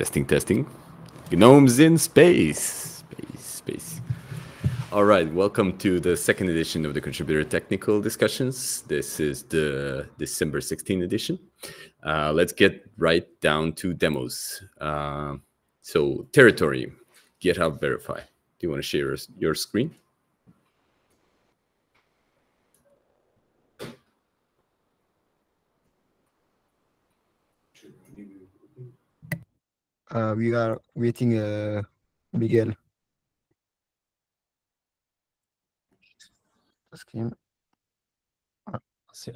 Testing, testing. Gnomes in space. Space, space. All right, welcome to the second edition of the Contributor Technical Discussions. This is the December 16 edition. Uh, let's get right down to demos. Uh, so, Teritori, GitHub Verify. Do you want to share your screen? Uh, we are waiting uh, Miguel. Screen.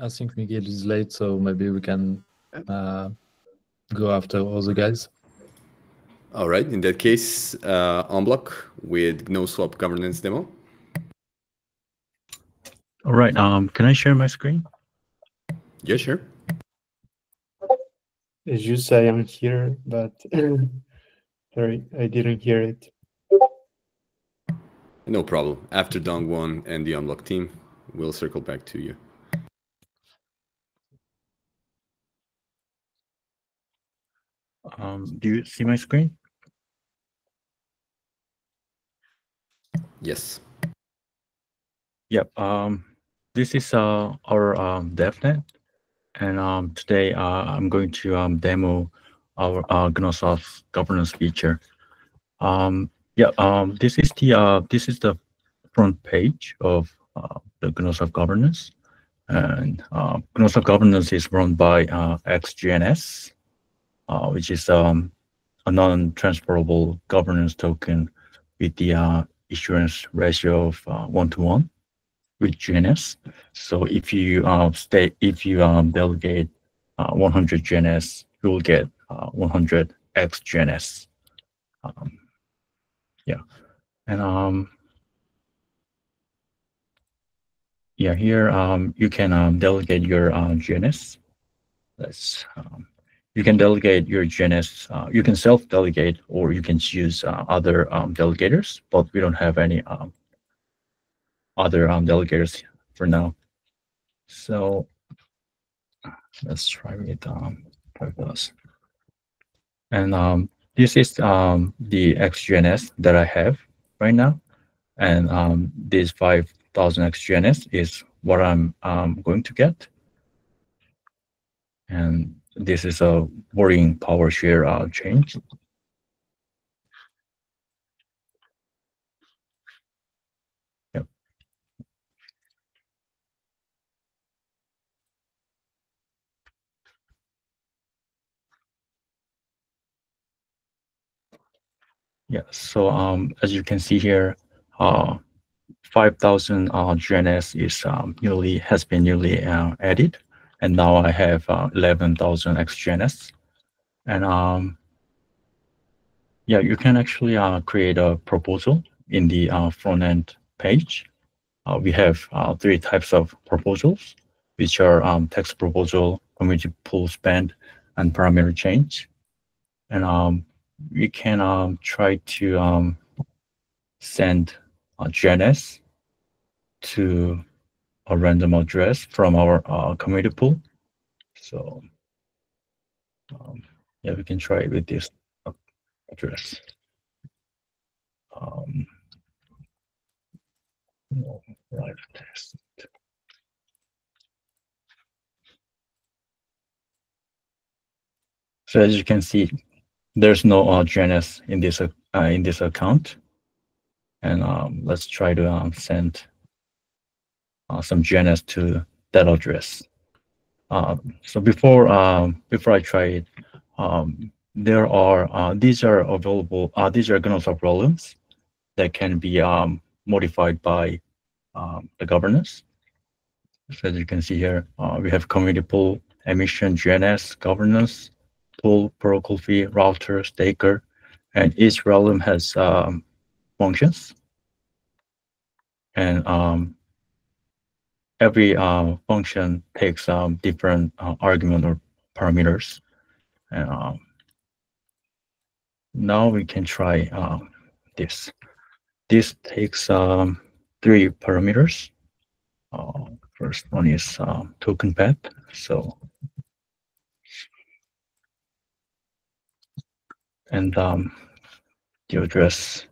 I think Miguel is late, so maybe we can uh, go after all the guys. All right. In that case, uh, Onbloc with GnoSwap governance demo. All right. Um, can I share my screen? Yeah, sure. As you say, I'm here, but sorry, I didn't hear it. No problem. After Dong Dongwon and the Onbloc team, we'll circle back to you. Um, do you see my screen? Yes. Yep. Um, this is uh, our um, DevNet and um, today uh, I'm going to um, demo our uh, GnoSwap governance feature. Um, yeah, um, this is the uh, this is the front page of uh, the GnoSwap governance, and uh, GnoSwap governance is run by uh, XGNS, uh, which is um, a non-transferable governance token with the uh, issuance ratio of uh, one to one with GNS. So if you uh, stay, if you um, delegate uh, 100 GNS, you will get uh, 100 X GNS. Um, yeah, and um, yeah, here um, you can um, delegate your uh, GNS. Let's um, you can delegate your GNS. Uh, you can self-delegate, or you can choose uh, other um, delegators. But we don't have any um, other um, delegators for now. So let's try with um, Pergolas. And um, this is um, the XGNS that I have right now. And um, this 5000 XGNS is what I'm um, going to get. And this is a worrying power share uh, change. Yeah, so um, as you can see here, uh, 5,000 uh, GNS is um, newly has been newly uh, added, and now I have uh, 11,000 XGNS. And um, yeah, you can actually uh, create a proposal in the uh, front end page. Uh, we have uh, three types of proposals, which are um, text proposal, community pool spend, and parameter change. And um, we can um, try to um, send a GNS to a random address from our uh, community pool. So um, yeah, we can try it with this address. Um, live test. So as you can see, there's no uh, in this uh, in this account, and um, let's try to um, send uh, some GNS to that address. Um, so before um, before I try it, um, there are uh, these are available. Uh, these are GNOME problems that can be um, modified by um, the governance. So as you can see here, uh, we have community pool, emission, GNS, governance, pool, protocol fee, router, staker, and each realm has um, functions. And um, every uh, function takes um, different uh, argument or parameters. And um, now we can try um, this. This takes um, three parameters. Uh, first one is uh, token path. So and um, the address.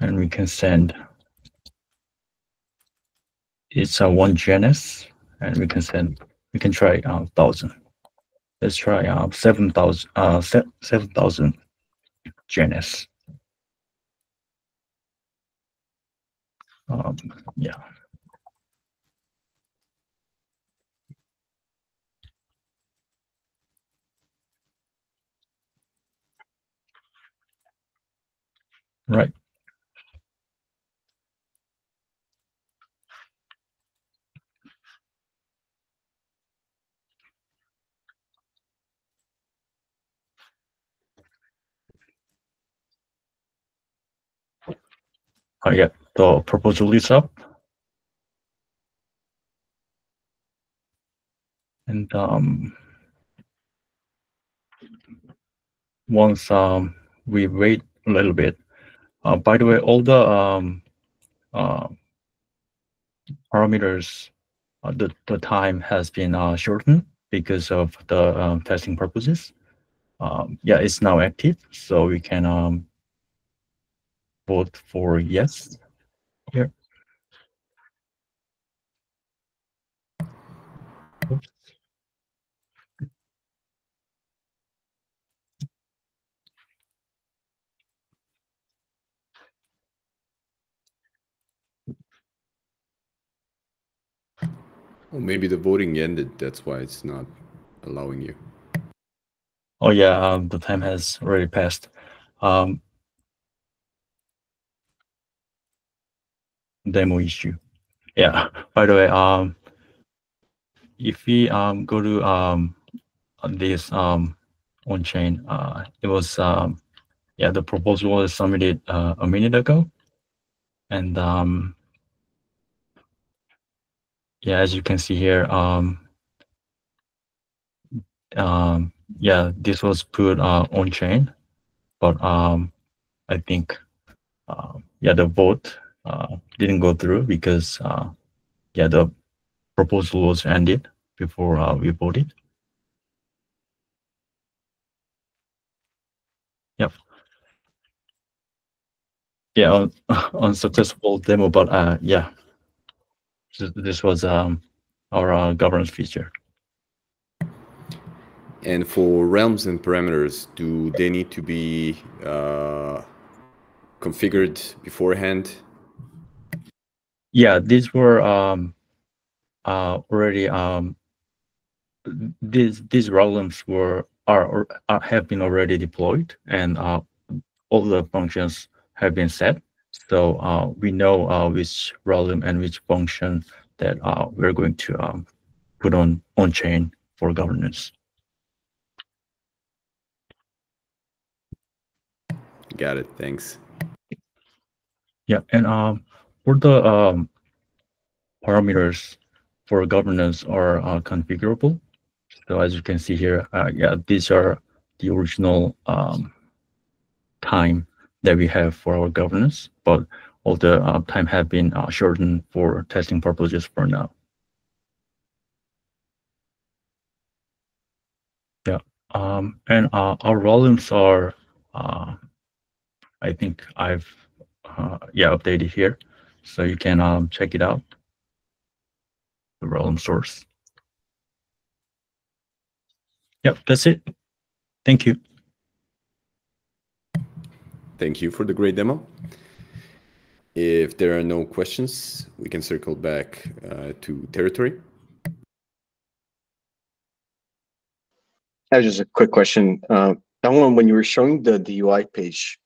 And we can send it's a one GNS, and we can send we can try uh, thousand. Let's try uh, seven thousand uh se- seven thousand GNS. Um, yeah. Right. Oh yeah, the proposal is up. And um, once um, we wait a little bit, uh, by the way, all the um, uh, parameters, uh, the, the time has been uh, shortened because of the um, testing purposes. Um, yeah, it's now active, so we can um, vote for yes here. Well, maybe the voting ended. That's why it's not allowing you. Oh yeah, um, the time has already passed. Um, demo issue. Yeah. By the way, um, if we um go to um this um on chain, uh, it was um yeah the proposal was submitted uh, a minute ago, and um yeah as you can see here um um yeah this was put uh, on chain, but um I think uh, yeah the vote uh, didn't go through because uh, yeah the proposal was ended before uh, we voted. Yep. Yeah, on, on successful demo, but uh, yeah, this, was um, our uh, governance feature. And for realms and parameters, do they need to be uh, configured beforehand? Yeah, these were um, uh, already um, these these realms were are, are have been already deployed, and uh, all the functions have been set. So uh, we know uh, which realm and which function that uh, we're going to um, put on on chain for governance. Got it. Thanks. Yeah, and um, for the um, parameters for governance are uh, configurable. So as you can see here, uh, yeah, these are the original um, time that we have for our governance, but all the uh, time have been uh, shortened for testing purposes for now. Yeah, um, and uh, our volumes are, uh, I think I've uh, yeah updated here, so you can um, check it out. The volume source. Yep, that's it. Thank you. Thank you for the great demo. If there are no questions, we can circle back uh, to Teritori. I have just a quick question. Uh, that one, when you were showing the, the UI page,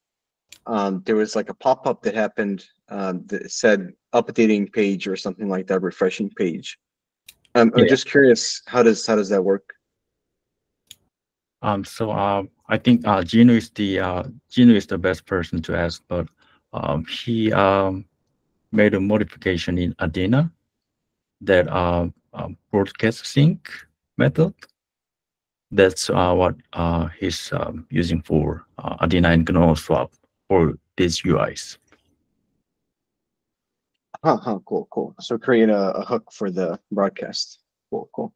um, there was like a pop-up that happened um, that said updating page or something like that, refreshing page. Um, I'm Yeah. just curious, how does how does that work? Um, so um, I think uh, Gino is the uh, Gino is the best person to ask, but um, he um, made a modification in Adena that uh, uh, broadcast sync method. That's uh, what uh, he's um, using for uh, Adena and GnoSwap for these UIs. Huh, huh, cool, cool. So create a, a hook for the broadcast. Cool, cool.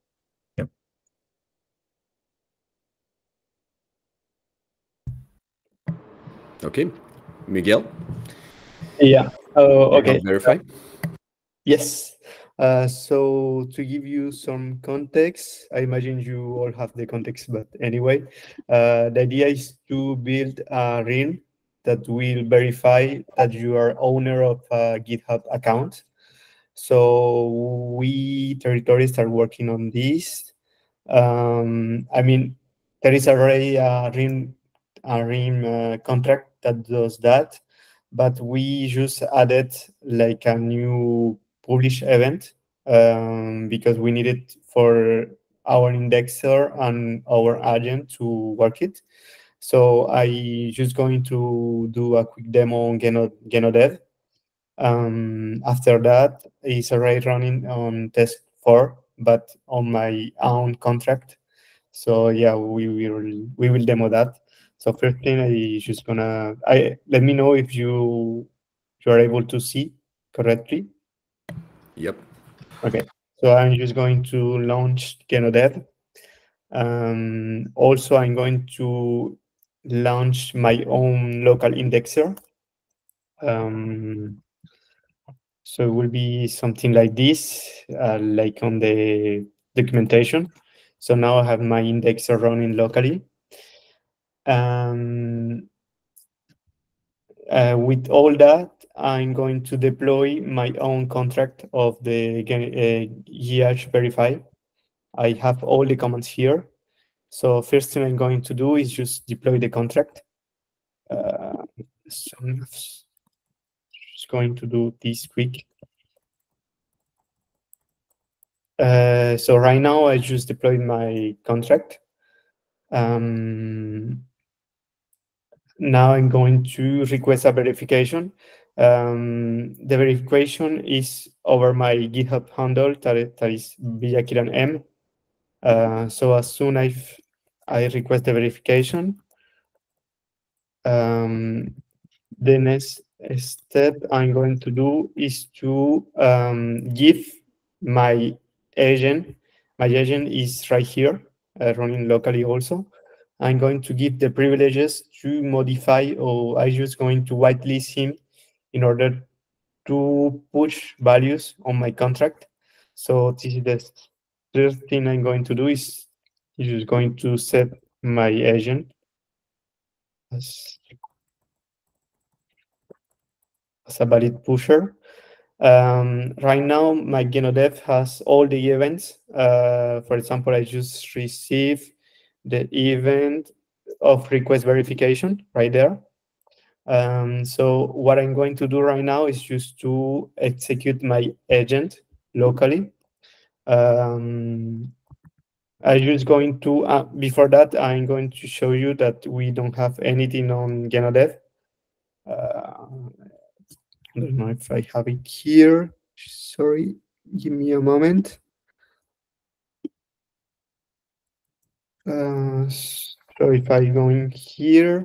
Okay, Miguel. Yeah. Oh, okay. Verify. Yes. Uh, so to give you some context, I imagine you all have the context, but anyway, uh, the idea is to build a ring that will verify that you are owner of a GitHub account. So we territories are working on this. Um, I mean, there is already a realm, a realm uh, contract that does that, but we just added like a new publish event um, because we need it for our indexer and our agent to work it. So I just going to do a quick demo on Gno, Gnodev. Um, after that, it's already running on test four, but on my own contract. So yeah, we will we will demo that. So first thing I just gonna I let me know if you you are able to see correctly. Yep. Okay, so I'm just going to launch Gnodev. Um, also, I'm going to launch my own local indexer. Um, so it will be something like this, uh, like on the documentation. So now I have my indexer running locally. Um, uh, with all that, I'm going to deploy my own contract of the uh, GH verify. I have all the commands here. So first thing I'm going to do is just deploy the contract. Uh, so I'm just going to do this quick. Uh, so right now I just deployed my contract. Um, now I'm going to request a verification. Um, the verification is over my GitHub handle that, that is Villaquiran M. Uh, so as soon as I request the verification, um, the next step I'm going to do is to um, give my agent, my agent is right here, uh, running locally also. I'm going to give the privileges to modify, or I'm just going to whitelist him in order to push values on my contract. So this is the first thing I'm going to do is just going to set my agent as, as a valid pusher. Um, right now, my Gnodev has all the events. Uh, for example, I just received the event of request verification right there. Um, so what I'm going to do right now is just to execute my agent locally. Um, I'm just going to, uh, before that, I'm going to show you that we don't have anything on Gnodev. Uh, I don't know if I have it here. Sorry, give me a moment. Uh, so if I go in here,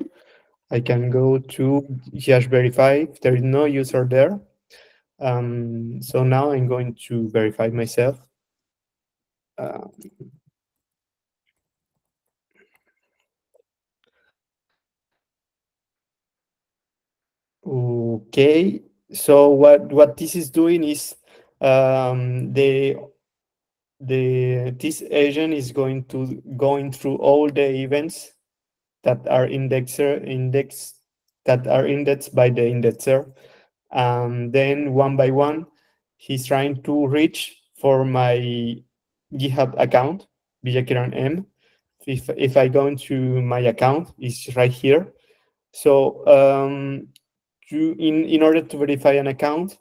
I can go to GH verify. There is no user there. Um, so now I'm going to verify myself. Um, okay, so what what this is doing is um, the the this agent is going to going through all the events that are indexer index that are indexed by the indexer. and then one by one, he's trying to reach for my GitHub account, M. If if I go into my account, it's right here. So um, you in in order to verify an account,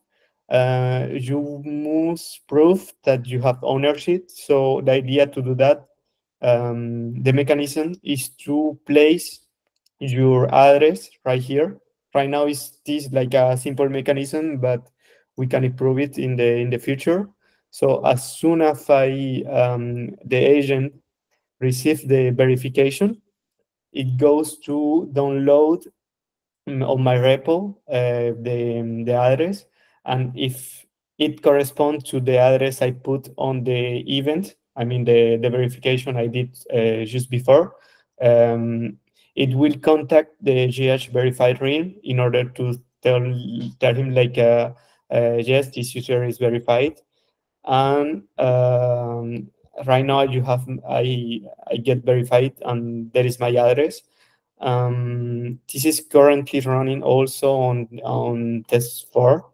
uh, you must prove that you have ownership. So the idea to do that, um, the mechanism is to place your address right here. Right now, is this like a simple mechanism, but we can improve it in the in the future. So as soon as I um, the agent receives the verification, it goes to download on my repo uh, the the address and if it corresponds to the address I put on the event, I mean the, the verification I did uh, just before, um, it will contact the GH verified realm in order to tell tell him like uh, uh, yes this user is verified and um, right now you have I I get verified and there is my address. Um, this is currently running also on on test four,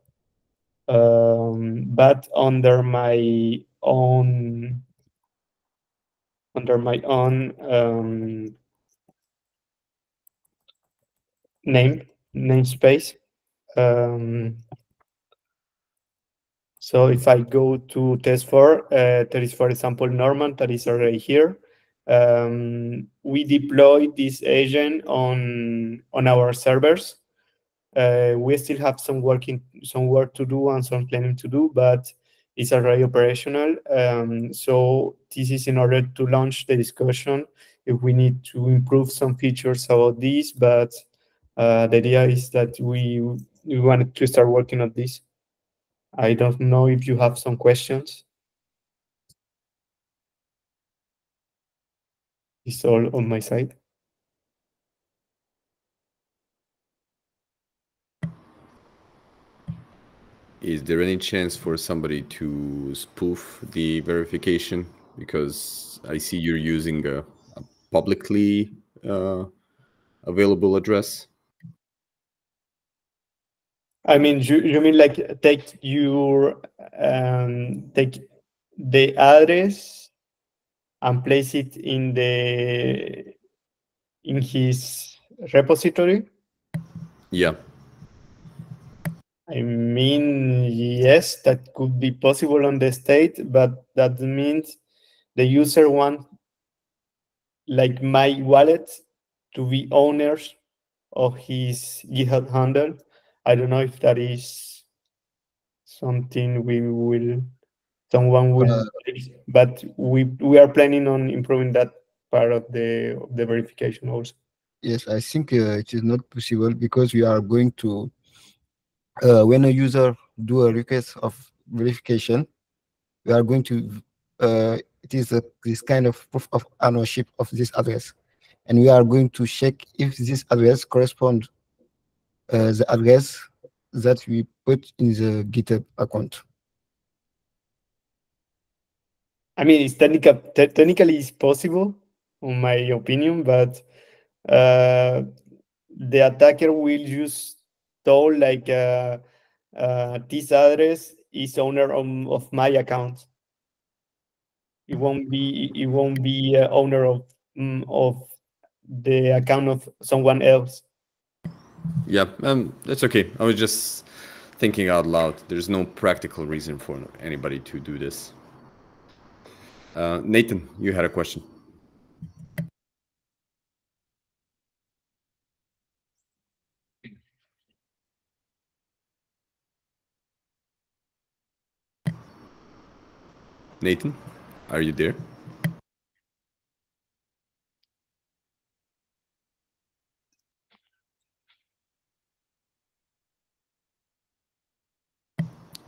um, but under my own under my own um, name namespace. Um, so if I go to test four, uh, there is, for example, Norman that is already here. Um, we deploy this agent on on our servers. Uh, we still have some working some work to do and some planning to do, but it's already operational. Um, so this is in order to launch the discussion if we need to improve some features about this, but uh, the idea is that we we wanted to start working on this. I don't know if you have some questions. It's all on my side. Is there any chance for somebody to spoof the verification? Because I see you're using a, a publicly uh, available address. I mean, you, you mean like take your um, take the address and place it in the in his repository? Yeah. I mean, yes, that could be possible on the state, but that means the user want like my wallet to be owners of his GitHub handle. I don't know if that is something we will someone will Uh, but we we are planning on improving that part of the of the verification also. Yes, I think uh, it is not possible because we are going to, uh, when a user do a request of verification, we are going to, uh, it is a, this kind of proof of ownership of this address. And we are going to check if this address correspond uh, the address that we put in the GitHub account. I mean, it's technical, te- technically it's possible, in my opinion, but uh, the attacker will just tell like uh, uh, this address is owner of, my account. It won't be it won't be uh, owner of mm, of the account of someone else. Yeah, um, that's okay. I was just thinking out loud. There's no practical reason for anybody to do this. Uh, Nathan, you had a question. Nathan, are you there?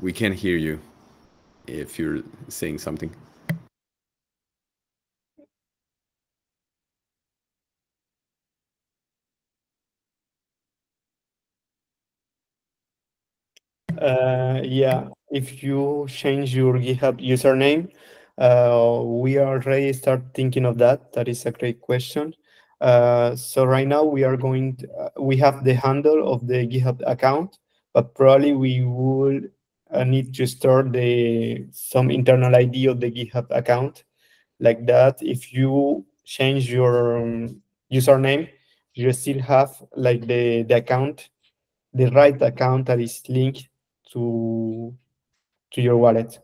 We can't hear you if you're saying something. Uh, yeah, if you change your GitHub username, uh, we already start thinking of that. That is a great question. Uh, so right now we are going, to, uh, we have the handle of the GitHub account, but probably we will uh, need to store the some internal ID of the GitHub account. Like that, if you change your um, username, you still have like the the account, the right account that is linked to to your wallet.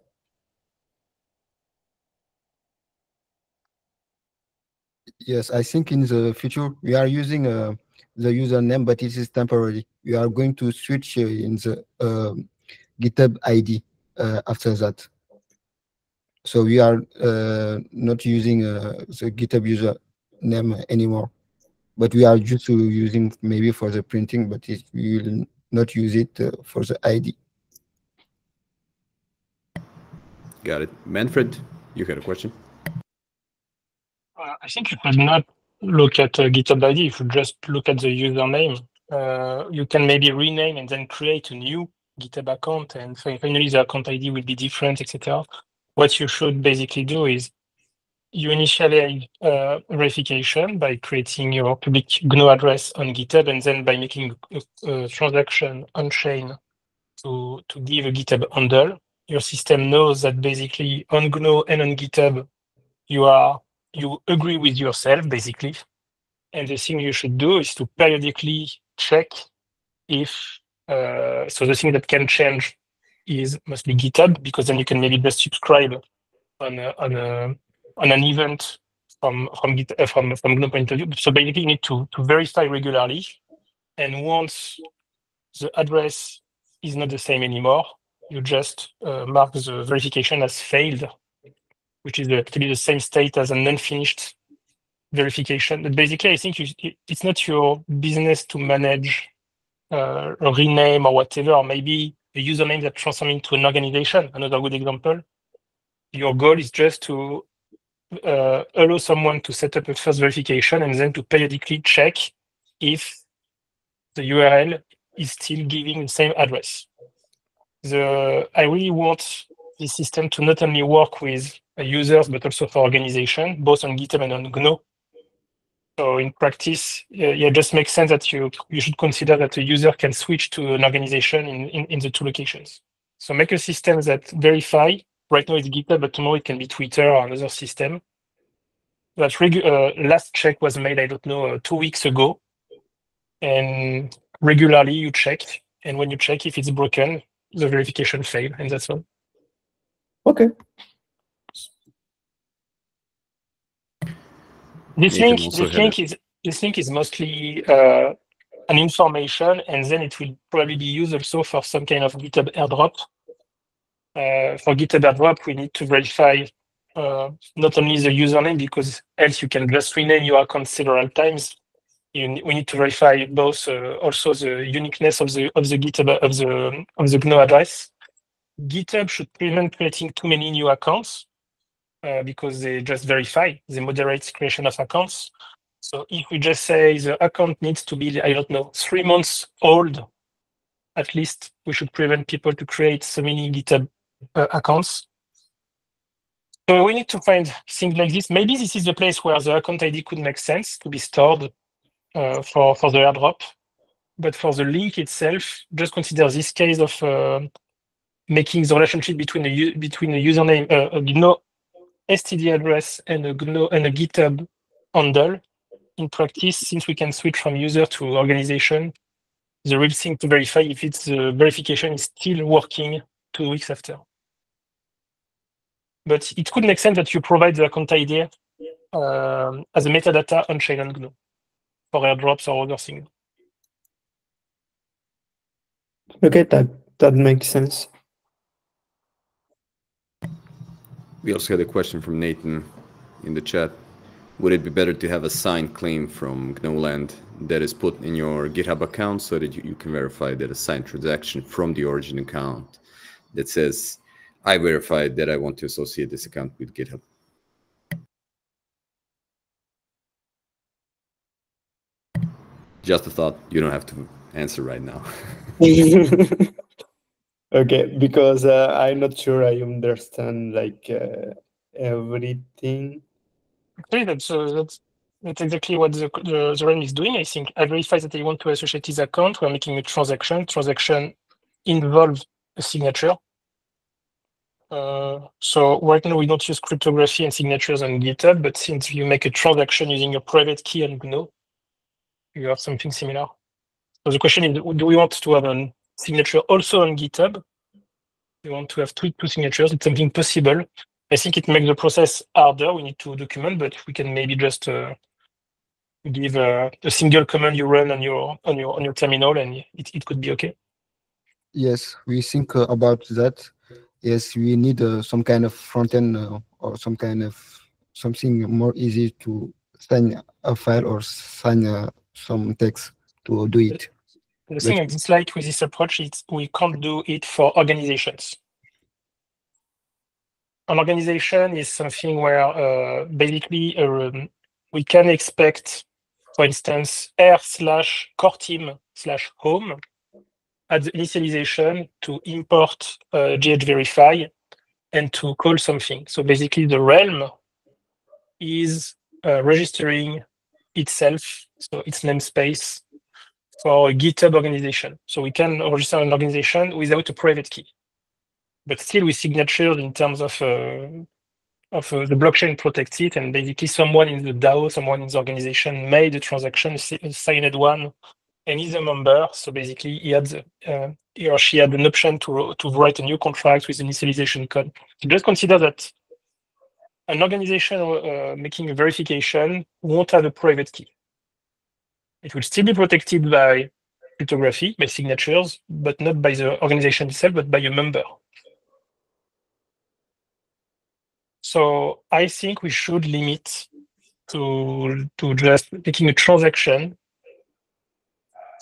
Yes, I think in the future we are using uh, the username, but it is temporary. We are going to switch uh, in the um GitHub ID uh, after that. So we are uh, not using uh, the GitHub user name anymore, but we are just using maybe for the printing, but it, we will not use it uh, for the ID. Got it. Manfred, you had a question? Uh, I think you will not look at uh, GitHub ID, if you just look at the username, uh, you can maybe rename and then create a new GitHub account, and finally the account ID will be different, etc. What you should basically do is you initialize uh, verification by creating your public Gno address on GitHub, and then by making a, a transaction on chain to to give a GitHub handle. Your system knows that basically on Gno and on GitHub, you are you agree with yourself basically, and the thing you should do is to periodically check if uh, so the thing that can change is mostly GitHub because then you can maybe just subscribe on a, on a on an event from from Git uh, from from point of view. So basically, you need to to verify regularly, and once the address is not the same anymore, you just uh, mark the verification as failed, which is actually the same state as an unfinished verification. But basically, I think you, it- it's not your business to manage uh, a rename or whatever, or maybe a username that transforms into an organization. Another good example. Your goal is just to uh, allow someone to set up a first verification and then to periodically check if the URL is still giving the same address. The I really want this system to not only work with users but also for organization, both on GitHub and on Gno. So in practice, uh, yeah, it just makes sense that you you should consider that a user can switch to an organization in, in, in the two locations. So make a system that verify. Right now it's GitHub, but tomorrow it can be Twitter or another system. That regu- uh, last check was made, I don't know, uh, two weeks ago, and regularly you check. And when you check if it's broken, the verification failed, and that's all. Okay. This You link, this link is this link is mostly uh, an information, and then it will probably be used also for some kind of GitHub airdrop. Uh, for GitHub airdrop, we need to verify uh, not only the username because else you can just rename your account several times. You, we need to verify both uh, also the uniqueness of the of the GitHub of the of the Gno address. GitHub should prevent creating too many new accounts uh, because they just verify, they moderate creation of accounts. So if we just say the account needs to be, I don't know, three months old, at least we should prevent people to create so many GitHub uh, accounts. So we need to find things like this. Maybe this is the place where the account ID could make sense to be stored uh, for, for the airdrop. But for the link itself, just consider this case of uh, making the relationship between u- between a username, uh, a Gno STD address and a Gno and a GitHub handle. In practice, since we can switch from user to organization, the real thing to verify if it's the verification is still working two weeks after. But it could make sense that you provide the account ID um, as a metadata on chain on Gno for airdrops or other things. Okay, that that makes sense. We also had a question from Nathan in the chat. Would it be better to have a signed claim from gno.land that is put in your GitHub account so that you, you can verify that a signed transaction from the origin account that says, I verified that I want to associate this account with GitHub? Just a thought. You don't have to answer right now. okay, because uh, I'm not sure I understand like uh, everything. Okay, that's uh, that's that's exactly what the the, the realm is doing. I think I verify that I want to associate his account. We're making a transaction. Transaction involves a signature. Uh, so right now we don't use cryptography and signatures on GitHub, but since you make a transaction using a private key on Gno, you have something similar. So the question is, do we want to have a signature also on GitHub? We want to have two, two signatures. It's something possible. I think it makes the process harder. We need to document, but we can maybe just uh, give uh, a single command you run on your on your on your terminal, and it, it could be okay. Yes, we think uh, about that. Yes, we need uh, some kind of front end uh, or some kind of something more easy to sign a file or sign uh, some text to do it. The thing I dislike with this approach is we can't do it for organizations. An organization is something where uh, basically um, we can expect, for instance, r slash core team slash home at the initialization to import uh, ghverify and to call something. So basically the realm is uh, registering itself, so its namespace for a GitHub organization. So we can register an organization without a private key, but still with signatures in terms of uh, of uh, the blockchain protects it, and basically someone in the DAO, someone in the organization made a transaction, signed one, and he's a member. So basically, he had uh, he or she had an option to to write a new contract with initialization code. So just consider that an organization uh, making a verification won't have a private key. It will still be protected by cryptography, by signatures, but not by the organization itself, but by a member. So I think we should limit to to just making a transaction.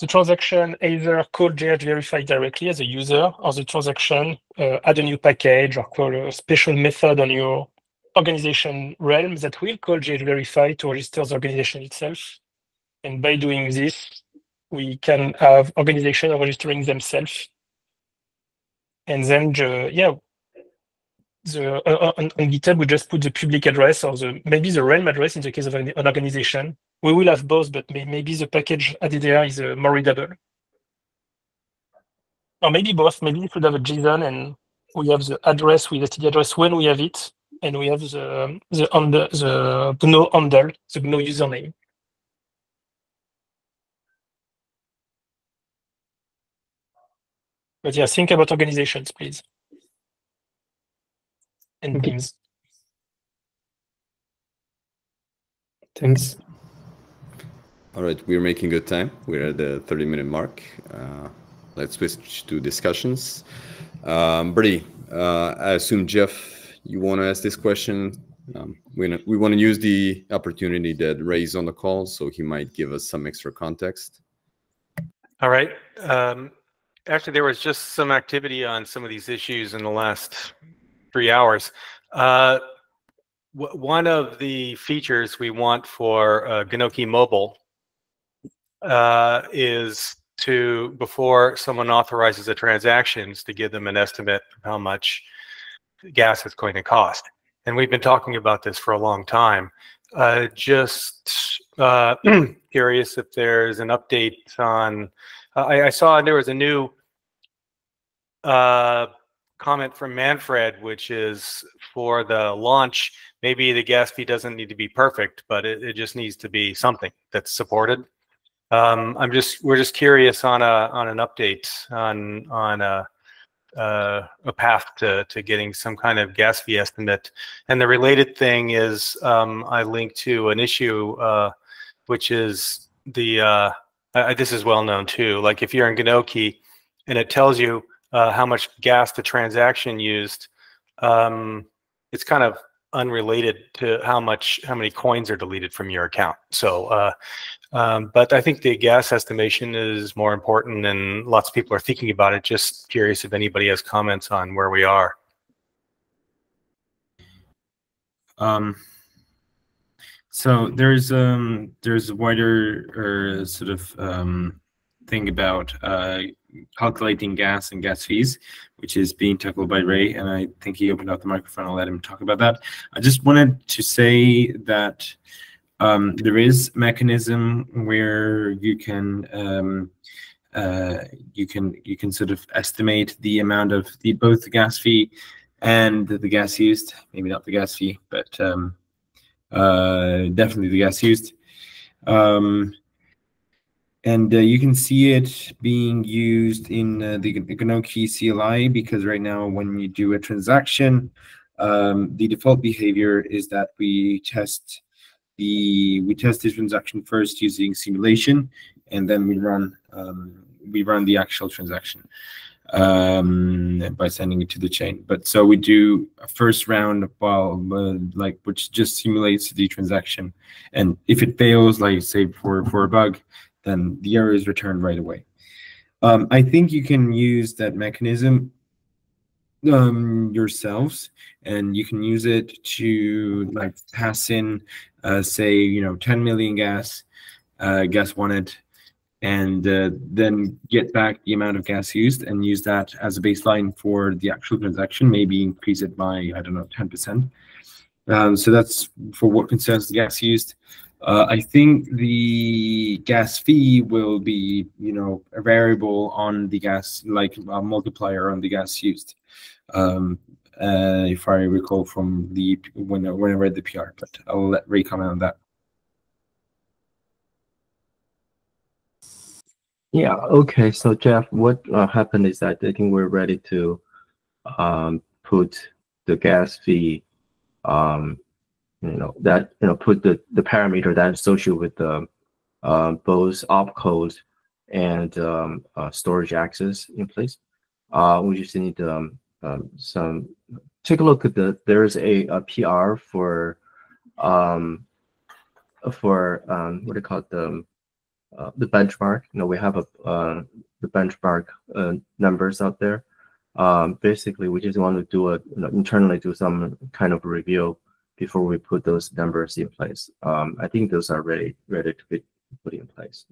The transaction either call ghverify directly as a user, or the transaction uh, add a new package or call a special method on your organization realm that will call ghverify to register the organization itself. And by doing this, we can have organization registering themselves. And then, uh, yeah, the uh, on, on, GitHub we just put the public address or the maybe the realm address in the case of an, an organization. We will have both, but may, maybe the package there is uh, more readable. Or maybe both. Maybe we could have a JSON and we have the address with the address when we have it, and we have the the under the GNO handle, the GNO username. But yeah, think about organizations, please and okay. teams. Thanks. All right, we're making good time. We're at the 30 minute mark. Uh, let's switch to discussions. Um, Brady, uh, I assume Jeff, you want to ask this question. Um, we, we want to use the opportunity that Ray's on the call, so he might give us some extra context. All right. Um, actually, there was just some activity on some of these issues in the last three hours. Uh, one of the features we want for uh, Mobile uh, is to, before someone authorizes a transactions, to give them an estimate of how much gas is going to cost. And we've been talking about this for a long time. Uh, just uh, curious if there's an update on. I, I, saw there was a new uh, comment from Manfred, which is for the launch, maybe the gas fee doesn't need to be perfect, but it, it just needs to be something that's supported. Um, I'm just we're just curious on a on an update on on a uh, a path to to getting some kind of gas fee estimate. And the related thing is um, I linked to an issue uh, which is the uh, this is well known too. Like if you're in gnokey and it tells you uh, how much gas the transaction used, um, it's kind of unrelated to how much how many coins are deleted from your account. So, uh, um, but I think the gas estimation is more important, and lots of people are thinking about it. Just curious if anybody has comments on where we are. Um, so there's um, there's a wider uh, sort of um, thing about uh, calculating gas and gas fees, which is being tackled by Ray. And I think he opened up the microphone. I'll let him talk about that. I just wanted to say that um, there is mechanism where you can um, uh, you can you can sort of estimate the amount of the both the gas fee and the, gas used. Maybe not the gas fee, but um, definitely the gas used. Um, and uh, you can see it being used in uh, the gnokey CLI because right now when you do a transaction, um, the default behavior is that we test the we test the transaction first using simulation, and then we run um, we run the actual transaction um, by sending it to the chain. But so we do a first round while uh, like which just simulates the transaction, and if it fails, like say for for a bug, then the error is returned right away. Um, I think you can use that mechanism um, yourselves and you can use it to like pass in, uh, say, you know, 10 million gas, uh, gas wanted, and uh, then get back the amount of gas used and use that as a baseline for the actual transaction, maybe increase it by, I don't know, 10%. Um, so that's for what concerns the gas used. Uh, I think the gas fee will be, you know, a variable on the gas, like a multiplier on the gas used. Um, uh, if I recall from the when when I read the PR, but I'll let Ray comment on that. Yeah. Okay. So Jeff, what uh, happened is that I think we're ready to um, put the gas fee, um, you know, that you know, put the the parameter that associated with the uh, both opcode and um, uh, storage access in place. Uh, we just need um, um, some. Take a look at the. There's a, a PR for um, for um, what do you call it the uh, the benchmark. You know, we have a uh, the benchmark uh, numbers out there. Um, basically, we just want to do a you know, internally do some kind of review before we put those numbers in place. Um, I think those are ready ready to be put in place.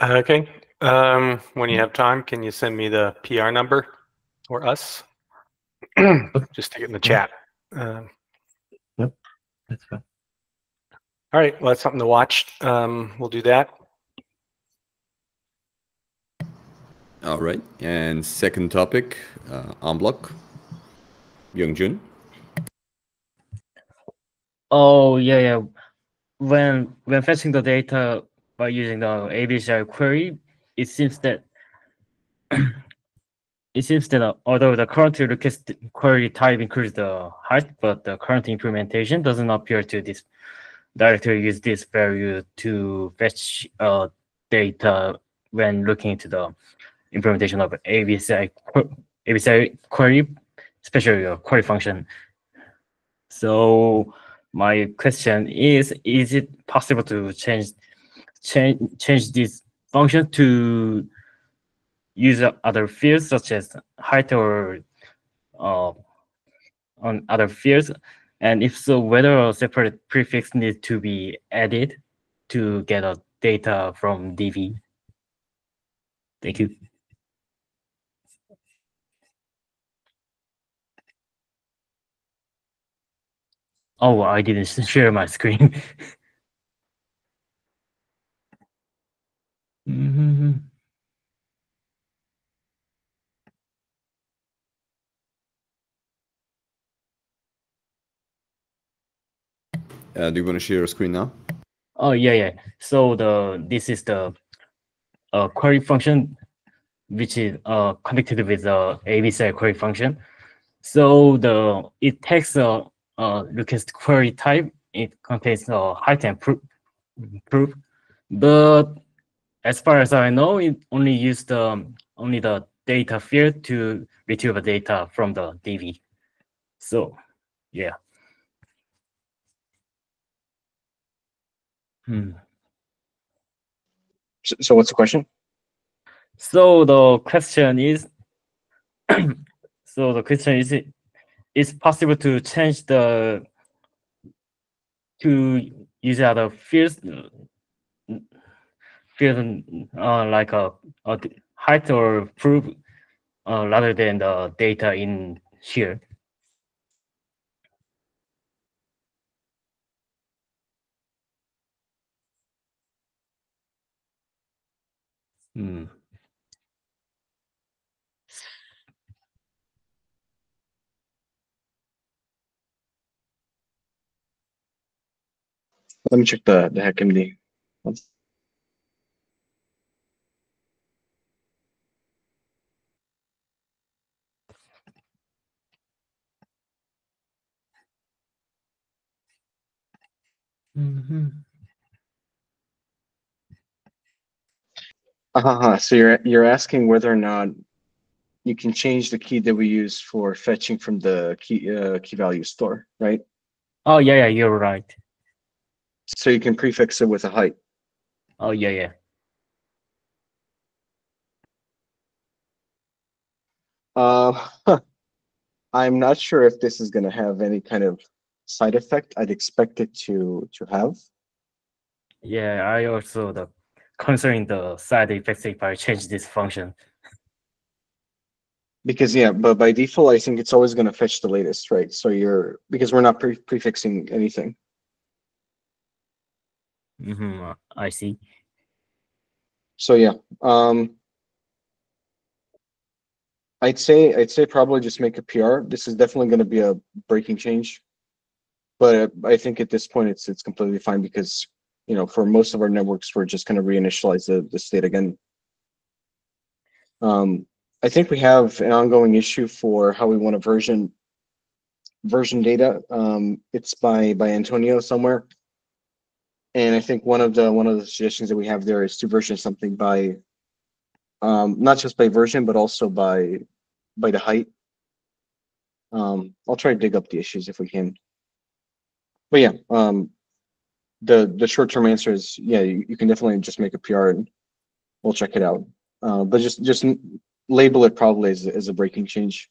Yeah. Okay. Um, when you have time, can you send me the PR number or us? Just to it in the chat. Um, Yep, that's fine. All right. Well, that's something to watch. Um, we'll do that. All right. And second topic, uh, Onbloc. Youngjun. Oh yeah, yeah. When when fetching the data by using the ABCI query, it seems that it seems that uh, although the current request query type includes the height, but the current implementation doesn't appear to this directly use this value to fetch uh, data when looking into the implementation of ABCI ABCI query, especially a query function. So my question is: Is it possible to change change change this function to use other fields such as height or uh, on other fields? And if so, whether a separate prefix needs to be added to get a data from DB? Thank you. Oh, I didn't share my screen. Mhm. Uh, do you want to share your screen now? Oh yeah, yeah. So the this is the uh, query function, which is uh, connected with the ABCI query function. So the it takes a, a request query type. It contains a height and proof, proof, but as far as I know, it only used the only the data field to retrieve the data from the DB. So, yeah. Hmm. So, so what's the question? So the question is, so the question is, is possible to change the to use other fields, field uh, like a height or proof uh, rather than the data in here. Hmm. Let me check the the HackMD. Mhm. Uh-huh. So you're you're asking whether or not you can change the key that we use for fetching from the key uh, key value store, right? Oh yeah, yeah, you're right. So you can prefix it with a height. Oh yeah, yeah. Uh, huh. I'm not sure if this is going to have any kind of side effect. I'd expect it to to have. Yeah, I also the concerning the side effects if I change this function. Because yeah, but by default, I think it's always going to fetch the latest, right? So you're because we're not pre prefixing anything. hmm I see. So yeah, um, I'd say I'd say probably just make a PR. This is definitely going to be a breaking change, but I think at this point it's it's completely fine because you know for most of our networks we're just going to reinitialize the the state again. Um, I think we have an ongoing issue for how we want to version version data. Um, it's by by Antonio somewhere. And I think one of the one of the suggestions that we have there is to version something by um, not just by version, but also by by the height. Um, I'll try to dig up the issues if we can. But yeah, um, the the short term answer is yeah, you, you can definitely just make a PR and we'll check it out. Uh, but just just label it probably as, as a breaking change.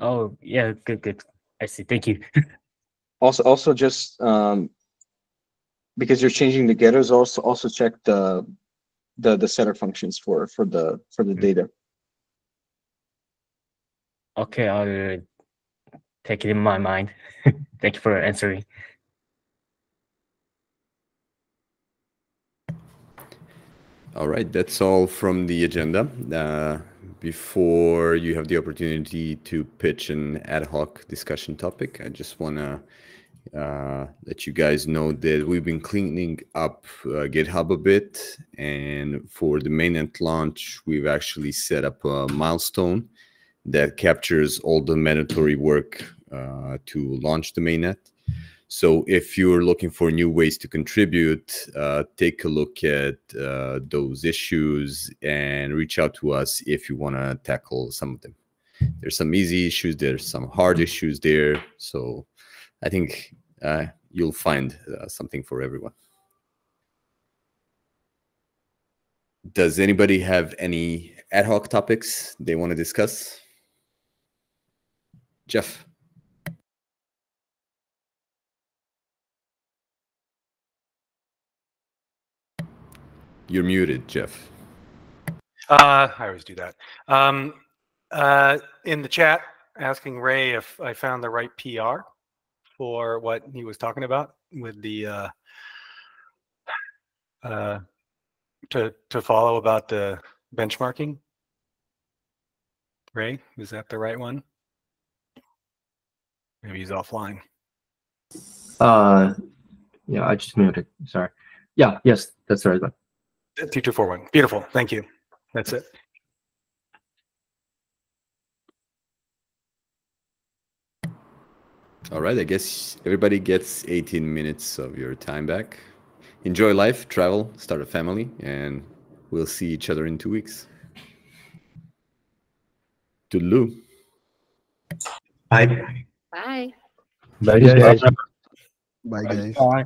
Oh yeah, good, good. I see. Thank you. Also, also just um, because you're changing the getters, also also check the the the setter functions for for the for the data. okay, I'll take it in my mind. Thank you for answering. All right, that's all from the agenda. Uh, before you have the opportunity to pitch an ad hoc discussion topic, I just want to uh, let you guys know that we've been cleaning up uh, GitHub a bit. And for the mainnet launch, we've actually set up a milestone that captures all the mandatory work uh, to launch the mainnet. So if you're looking for new ways to contribute, uh, take a look at uh, those issues and reach out to us if you want to tackle some of them. There's some easy issues, there's some hard issues there. So I think uh, you'll find uh, something for everyone. Does anybody have any ad hoc topics they want to discuss? Jeff. You're muted, Jeff. Uh, I always do that. Um, uh, in the chat, asking Ray if I found the right PR for what he was talking about with the uh, uh, to to follow about the benchmarking. Ray, is that the right one? Maybe he's offline. Uh, yeah, I just muted. Sorry. Yeah, yes, that's the right one. Two two four one. Beautiful. Thank you. That's it. All right, I guess everybody gets 18 minutes of your time back. Enjoy life, travel, start a family, and we'll see each other in two weeks. Toodaloo. Bye. Bye. Bye, guys. guys. Bye guys. Bye.